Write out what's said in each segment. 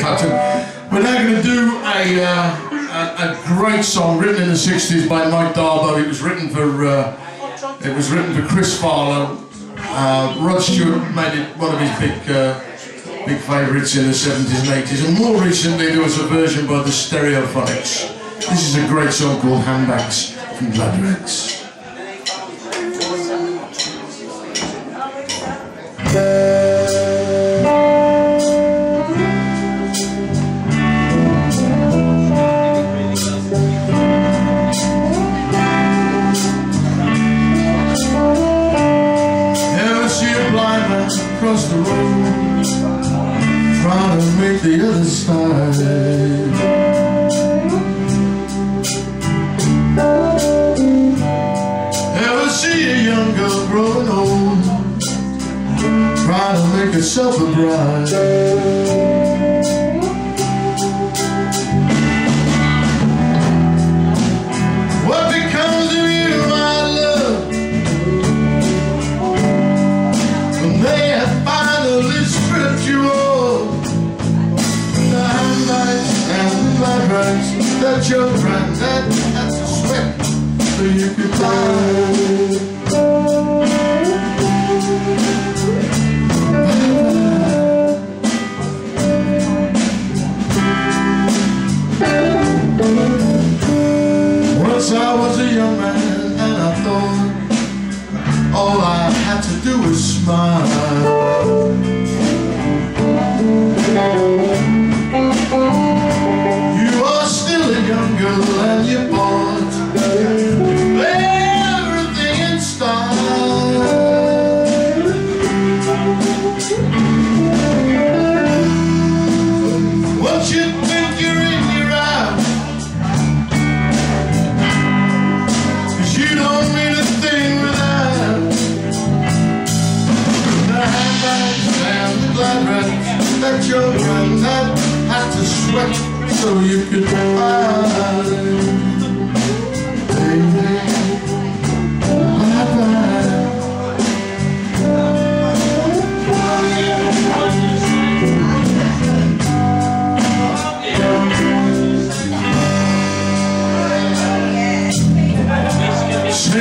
Cutton. We're now going to do a, uh, a, a great song written in the 60s by Mike d'Abo. It was written for uh, it was written for Chris Farlowe. Uh, Rod Stewart made it one of his big uh, big favourites in the 70s and 80s, and more recently there was a version by the Stereophonics. This is a great song called Handbags from Blood across the road Trying to make the other side. Ever see a young girl growing old Trying to make herself a bride your granddad had to sweat so you could buy. Once I was a young man and I thought all I had to do was smile. That your granddad had to sweat so you could fly. Baby,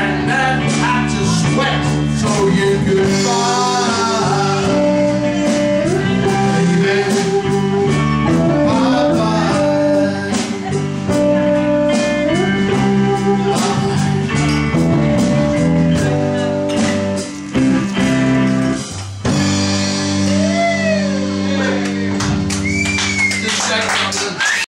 and I just went. So you could find.